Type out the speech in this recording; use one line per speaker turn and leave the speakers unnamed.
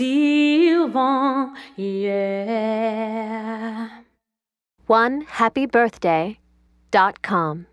Sylvan, yeah.
One happy birthday dot com.